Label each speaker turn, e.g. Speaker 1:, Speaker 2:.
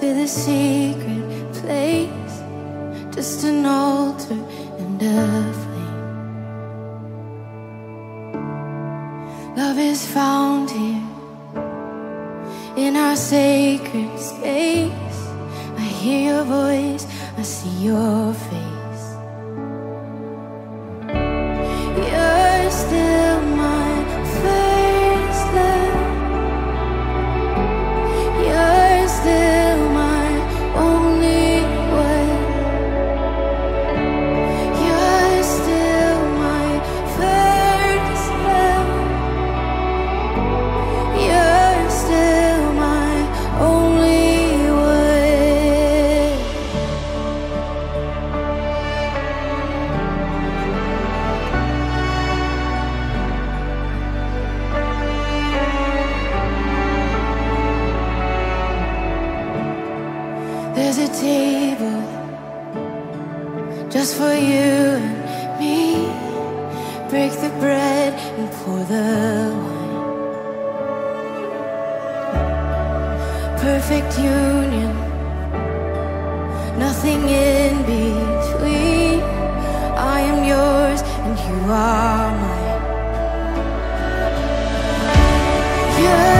Speaker 1: to the secret place, just an altar and a flame. Love is found here in our sacred space. I hear your voice, I see your face. and pour the wine. Perfect union, nothing in between. I am yours and you are mine. Yeah.